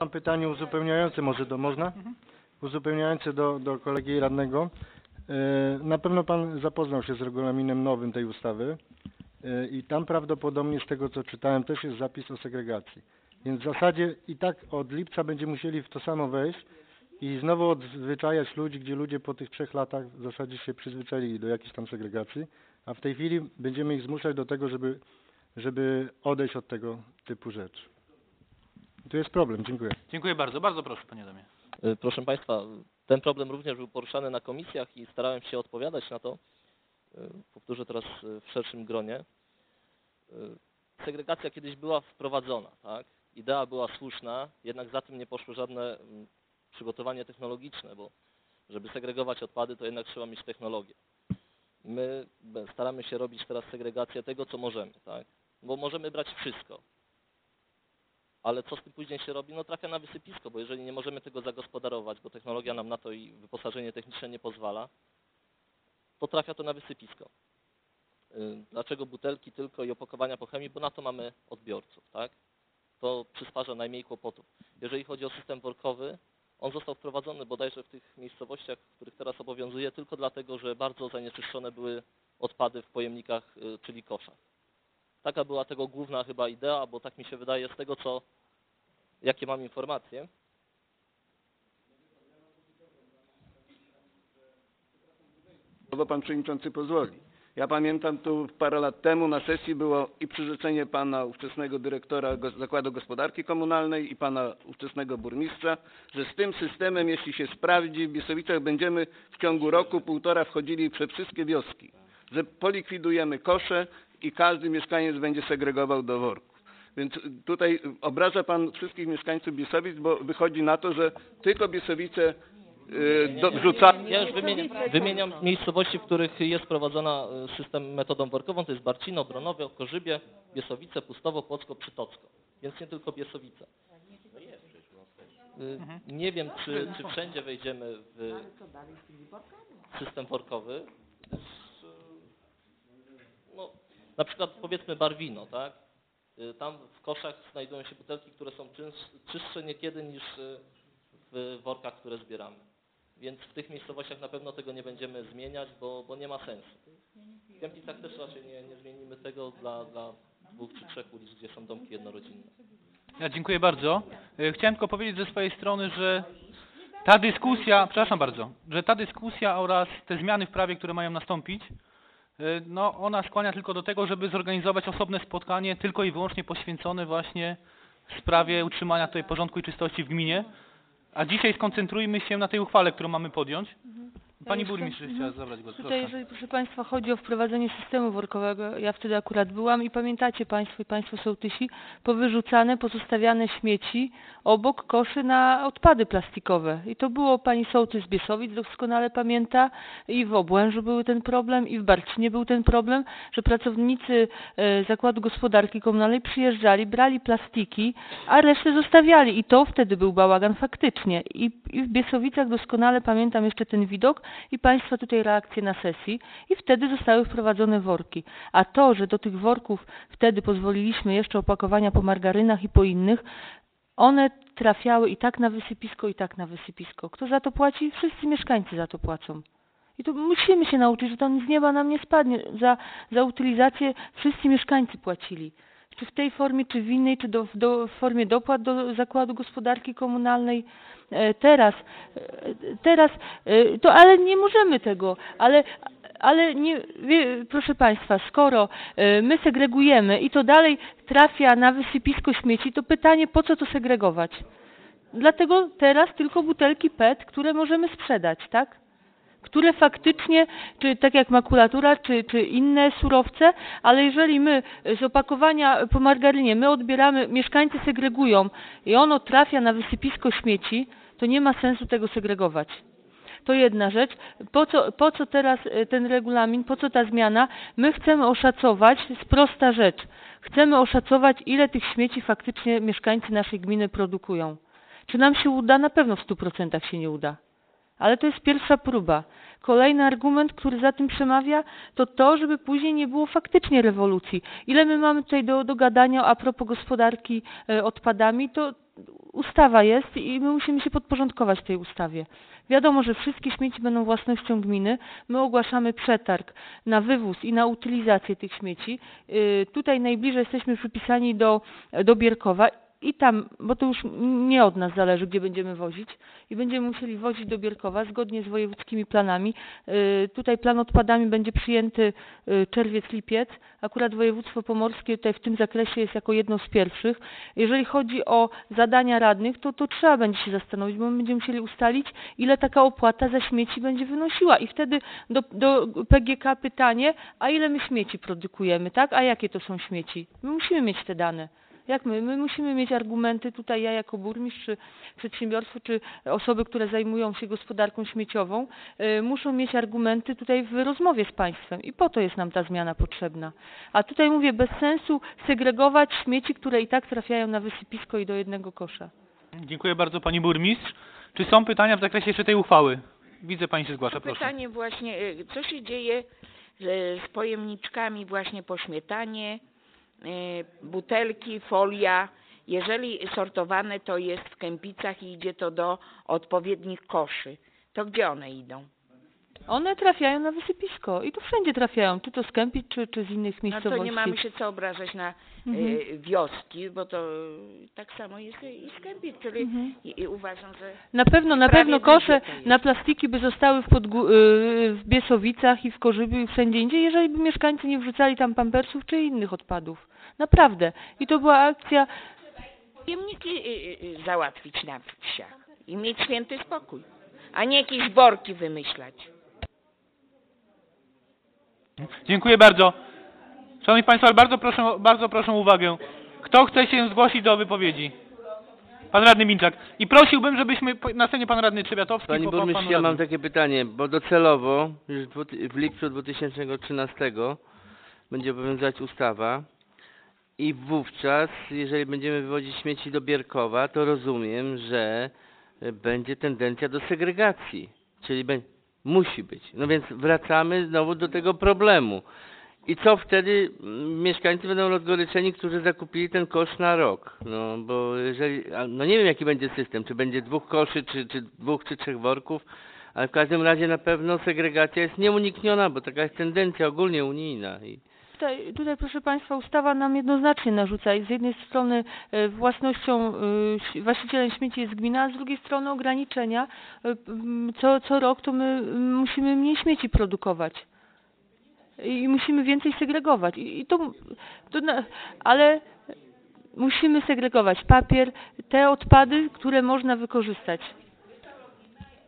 Mam pytanie uzupełniające, może do można? Uzupełniające do, do kolegi radnego. E, Na pewno Pan zapoznał się z regulaminem nowym tej ustawy e, i tam prawdopodobnie z tego co czytałem też jest zapis o segregacji. Więc w zasadzie i tak od lipca będziemy musieli w to samo wejść i znowu odzwyczajać ludzi, gdzie ludzie po tych trzech latach w zasadzie się przyzwyczaili do jakiejś tam segregacji, a w tej chwili będziemy ich zmuszać do tego, żeby, żeby odejść od tego typu rzeczy. I tu jest problem, dziękuję. Dziękuję bardzo. Bardzo proszę, panie Adamie. Y, Proszę Państwa, ten problem również był poruszany na komisjach i starałem się odpowiadać na to. Y, Powtórzę teraz y, w szerszym gronie. Segregacja kiedyś była wprowadzona, tak? Idea była słuszna, jednak za tym nie poszło żadne mm, przygotowanie technologiczne, bo żeby segregować odpady, to jednak trzeba mieć technologię. My staramy się robić teraz segregację tego, co możemy, tak? Bo możemy brać wszystko. Ale co z tym później się robi? No trafia na wysypisko, bo jeżeli nie możemy tego zagospodarować, bo technologia nam na to i wyposażenie techniczne nie pozwala, to trafia to na wysypisko. Y, Dlaczego butelki tylko i opakowania po chemii? Bo na to mamy odbiorców, tak? To przysparza najmniej kłopotów. Jeżeli chodzi o system workowy, on został wprowadzony bodajże w tych miejscowościach, w których teraz obowiązuje, tylko dlatego, że bardzo zanieczyszczone były odpady w pojemnikach, y, czyli koszach. Taka była tego główna chyba idea, bo tak mi się wydaje z tego, co, jakie mam informacje. bo pan przewodniczący pozwoli. Ja pamiętam tu parę lat temu na sesji było i przyrzeczenie pana ówczesnego dyrektora Zakładu Gospodarki Komunalnej i pana ówczesnego burmistrza, że z tym systemem, jeśli się sprawdzi, w Biesowicach będziemy w ciągu roku, półtora wchodzili przez wszystkie wioski, że polikwidujemy kosze i każdy mieszkaniec będzie segregował do worków. Więc tutaj obraża pan wszystkich mieszkańców Biesowic, bo wychodzi na to, że tylko Biesowice y, do, wrzucają Ja już wymieniam, wymieniam miejscowości, w których jest prowadzona y, system metodą workową. To jest Barcino, Bronowie, Korzybie, Biesowice, Pustowo, Płocko, Przytocko. Więc nie tylko Biesowice. Y, Nie wiem, czy, czy wszędzie wejdziemy w system workowy. To jest, y, No, na przykład powiedzmy Barwino, tak? Y, Tam w koszach znajdują się butelki, które są czys- czystsze niekiedy niż y, w workach, które zbieramy. Więc w tych miejscowościach na pewno tego nie będziemy zmieniać, bo, bo nie ma sensu. W Kępnicach też raczej nie, nie zmienimy tego dla, dla dwóch czy trzech ulic, gdzie są domki jednorodzinne. Ja dziękuję bardzo. E, Chciałem tylko powiedzieć ze swojej strony, że ta dyskusja, przepraszam bardzo, że ta dyskusja oraz te zmiany w prawie, które mają nastąpić, no ona skłania tylko do tego, żeby zorganizować osobne spotkanie tylko i wyłącznie poświęcone właśnie sprawie utrzymania tutaj porządku i czystości w gminie. A dzisiaj skoncentrujmy się na tej uchwale, którą mamy podjąć. Pani jeszcze? burmistrz Mhm. chciała zabrać głos. Tutaj, Proszę. jeżeli proszę Państwa chodzi o wprowadzenie systemu workowego, ja wtedy akurat byłam i pamiętacie Państwo i Państwo sołtysi, powyrzucane, pozostawiane śmieci obok koszy na odpady plastikowe. I to było Pani sołtys Biesowic, doskonale pamięta, i w Obłężu był ten problem, i w Barcinie był ten problem, że pracownicy e, Zakładu Gospodarki Komunalnej przyjeżdżali, brali plastiki, a resztę zostawiali. I to wtedy był bałagan faktycznie. I, I w Biesowicach doskonale pamiętam jeszcze ten widok i Państwa tutaj reakcje na sesji i wtedy zostały wprowadzone worki. A to, że do tych worków wtedy pozwoliliśmy jeszcze opakowania po margarynach i po innych, one trafiały i tak na wysypisko, i tak na wysypisko. Kto za to płaci? Wszyscy mieszkańcy za to płacą. I to musimy się nauczyć, że to z nieba nam nie spadnie. Za, za utylizację wszyscy mieszkańcy płacili. Czy w tej formie, czy w innej, czy do, do, w formie dopłat do Zakładu Gospodarki Komunalnej. E, teraz, e, teraz, e, to ale nie możemy tego, ale, ale nie, proszę Państwa, skoro my segregujemy i to dalej trafia na wysypisko śmieci, to pytanie, po co to segregować? Dlatego teraz tylko butelki PET, które możemy sprzedać, tak? Które faktycznie, czy tak jak makulatura, czy, czy inne surowce, ale jeżeli my z opakowania po margarynie, my odbieramy, mieszkańcy segregują i ono trafia na wysypisko śmieci, to nie ma sensu tego segregować. To jedna rzecz. Po co, po co teraz e, ten regulamin, po co ta zmiana? My chcemy oszacować, jest prosta rzecz, chcemy oszacować, ile tych śmieci faktycznie mieszkańcy naszej gminy produkują. Czy nam się uda? Na pewno w 100% się nie uda. Ale to jest pierwsza próba. Kolejny argument, który za tym przemawia, to to, żeby później nie było faktycznie rewolucji. Ile my mamy tutaj do, do gadania a propos gospodarki e, odpadami, to ustawa jest i my musimy się podporządkować tej ustawie. Wiadomo, że wszystkie śmieci będą własnością gminy. My ogłaszamy przetarg na wywóz i na utylizację tych śmieci. Y, Tutaj najbliżej jesteśmy przypisani do, do Bierkowa i tam, bo to już nie od nas zależy, gdzie będziemy wozić i będziemy musieli wozić do Bierkowa zgodnie z wojewódzkimi planami. Y, Tutaj plan odpadami będzie przyjęty y, czerwiec-lipiec. Akurat województwo pomorskie tutaj w tym zakresie jest jako jedno z pierwszych. Jeżeli chodzi o zadania radnych, to, to trzeba będzie się zastanowić, bo my będziemy musieli ustalić, ile taka opłata za śmieci będzie wynosiła i wtedy do, do PGK pytanie, a ile my śmieci produkujemy, tak? A jakie to są śmieci? My musimy mieć te dane. Jak my? My musimy mieć argumenty tutaj, ja jako burmistrz, czy przedsiębiorstwo, czy osoby, które zajmują się gospodarką śmieciową, y, muszą mieć argumenty tutaj w rozmowie z państwem i po to jest nam ta zmiana potrzebna. A tutaj mówię, bez sensu segregować śmieci, które i tak trafiają na wysypisko i do jednego kosza. Dziękuję bardzo pani burmistrz. Czy są pytania w zakresie jeszcze tej uchwały? Widzę pani się zgłasza, proszę. Pytanie właśnie, y, co się dzieje z, z pojemniczkami właśnie po śmietanie, y, butelki, folia. Jeżeli sortowane to jest w kępicach i idzie to do odpowiednich koszy, to gdzie one idą? One trafiają na wysypisko i tu wszędzie trafiają, czy to z Kępic, czy, czy z innych No miejscowości. to nie mamy się co obrażać na Mhm. y, wioski, bo to tak samo jest i z Kępic, czyli Mhm. i, i uważam, że Na pewno, na pewno kosze to na plastiki by zostały w, Podgó- y, w Biesowicach i w Korzybiu i wszędzie indziej, jeżeli by mieszkańcy nie wrzucali tam pampersów czy innych odpadów. Naprawdę. I to była akcja, pojemniki y, załatwić na wsiach i mieć święty spokój, a nie jakieś worki wymyślać. Dziękuję bardzo. Szanowni Państwo, ale bardzo proszę, bardzo proszę o uwagę. Kto chce się zgłosić do wypowiedzi? Pan radny Minczak. I prosiłbym, żebyśmy, na scenie pan radny Trzebiatowski, Panie po, panu ja mam takie pytanie, bo docelowo już w lipcu 2013 będzie obowiązywać ustawa i wówczas, jeżeli będziemy wywozić śmieci do Bierkowa, to rozumiem, że będzie tendencja do segregacji, czyli bę- musi być. No więc wracamy znowu do tego problemu. I co wtedy mm, mieszkańcy będą rozgoryczeni, którzy zakupili ten kosz na rok? No bo jeżeli, no nie wiem jaki będzie system, czy będzie dwóch koszy, czy, czy dwóch, czy trzech worków, ale w każdym razie na pewno segregacja jest nieunikniona, bo taka jest tendencja ogólnie unijna. I tutaj, tutaj proszę Państwa ustawa nam jednoznacznie narzuca i z jednej strony e, własnością e, właścicielem śmieci jest gmina, a z drugiej strony ograniczenia. E, Co, co rok to my musimy mniej śmieci produkować. I musimy więcej segregować. I, i to, to na, ale musimy segregować papier, te odpady, które można wykorzystać.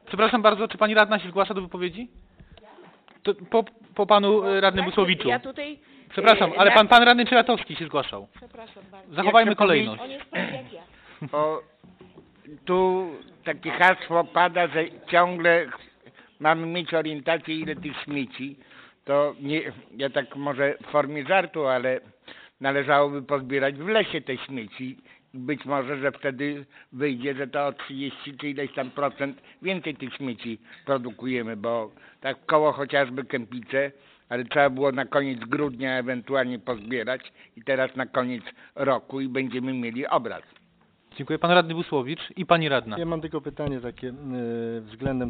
Przepraszam bardzo, czy pani radna się zgłasza do wypowiedzi? To po, po panu radnym Busłowiczu. Ja tutaj, Przepraszam, ale pan, pan radny Trzebiatowski się zgłaszał. Przepraszam bardzo. Zachowajmy kolejność. On jest taki jak ja. O, tu takie hasło pada, że ciągle mamy mieć orientację ile tych śmieci. To nie, ja tak może w formie żartu, ale należałoby pozbierać w lesie te śmieci. Być może, że wtedy wyjdzie, że to o 30 czy ileś tam procent więcej tych śmieci produkujemy, bo tak koło chociażby Kępice, ale trzeba było na koniec grudnia ewentualnie pozbierać i teraz na koniec roku i będziemy mieli obraz. Dziękuję pan radny Busłowicz i pani radna. Ja mam tylko pytanie takie y, względem